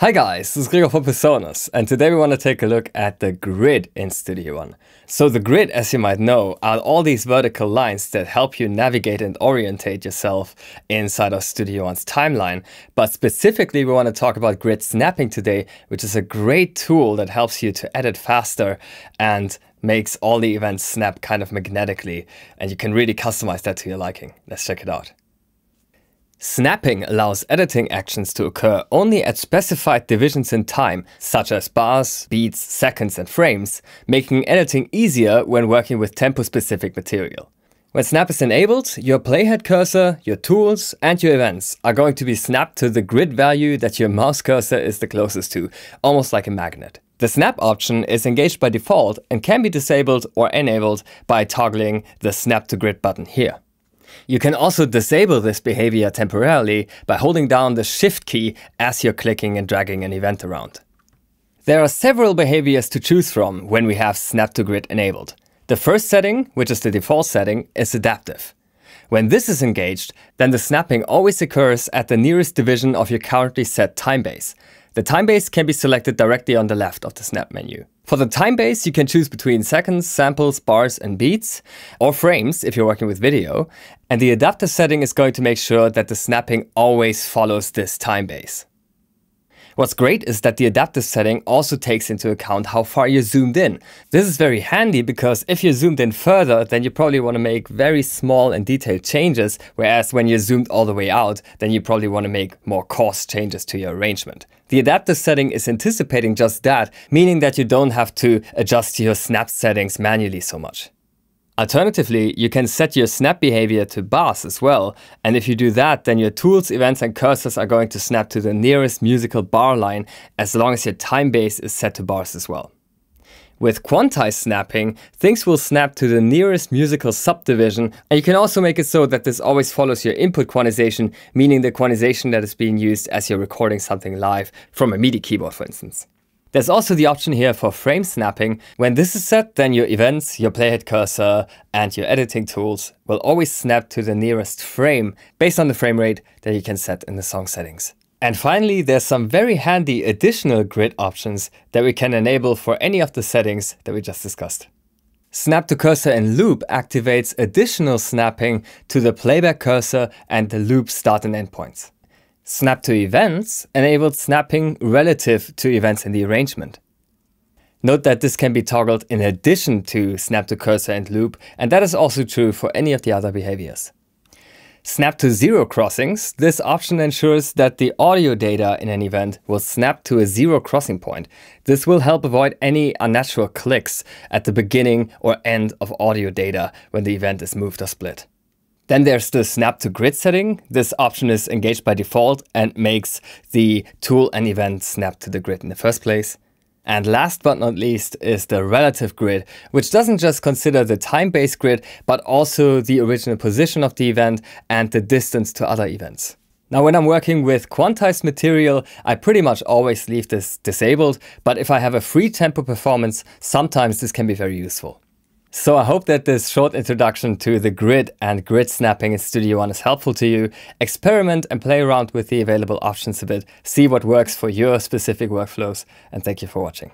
Hi guys, this is Gregor for PreSonus, and today we want to take a look at the grid in Studio One. So the grid, as you might know, are all these vertical lines that help you navigate and orientate yourself inside of Studio One's timeline. But specifically, we want to talk about grid snapping today, which is a great tool that helps you to edit faster and makes all the events snap kind of magnetically, and you can really customize that to your liking. Let's check it out. Snapping allows editing actions to occur only at specified divisions in time, such as bars, beats, seconds and frames, making editing easier when working with tempo-specific material. When snap is enabled, your playhead cursor, your tools and your events are going to be snapped to the grid value that your mouse cursor is the closest to, almost like a magnet. The snap option is engaged by default and can be disabled or enabled by toggling the snap to grid button here. You can also disable this behavior temporarily by holding down the Shift key as you're clicking and dragging an event around. There are several behaviors to choose from when we have Snap to Grid enabled. The first setting, which is the default setting, is adaptive. When this is engaged, then the snapping always occurs at the nearest division of your currently set time base. The time base can be selected directly on the left of the snap menu. For the time base, you can choose between seconds, samples, bars, and beats, or frames if you're working with video. And the adaptive setting is going to make sure that the snapping always follows this time base. What's great is that the adaptive setting also takes into account how far you're zoomed in. This is very handy because if you're zoomed in further, then you probably want to make very small and detailed changes, whereas when you're zoomed all the way out, then you probably want to make more coarse changes to your arrangement. The adaptive setting is anticipating just that, meaning that you don't have to adjust your snap settings manually so much. Alternatively, you can set your snap behavior to bars as well, and if you do that, then your tools, events and cursors are going to snap to the nearest musical bar line as long as your time base is set to bars as well. With quantized snapping, things will snap to the nearest musical subdivision, and you can also make it so that this always follows your input quantization, meaning the quantization that is being used as you're recording something live from a MIDI keyboard, for instance. There's also the option here for frame snapping. When this is set, then your events, your playhead cursor, and your editing tools will always snap to the nearest frame based on the frame rate that you can set in the song settings. And finally, there's some very handy additional grid options that we can enable for any of the settings that we just discussed. Snap to cursor in loop activates additional snapping to the playback cursor and the loop start and end points. Snap to events enables snapping relative to events in the arrangement. Note that this can be toggled in addition to snap to cursor and loop, and that is also true for any of the other behaviors. Snap to zero crossings. This option ensures that the audio data in an event will snap to a zero crossing point. This will help avoid any unnatural clicks at the beginning or end of audio data when the event is moved or split. Then there's the snap to grid setting. This option is engaged by default and makes the tool and event snap to the grid in the first place. And last but not least is the relative grid, which doesn't just consider the time-based grid, but also the original position of the event and the distance to other events. Now, when I'm working with quantized material, I pretty much always leave this disabled, but if I have a free tempo performance, sometimes this can be very useful. So I hope that this short introduction to the grid and grid snapping in Studio One is helpful to you. Experiment and play around with the available options a bit, see what works for your specific workflows, and thank you for watching.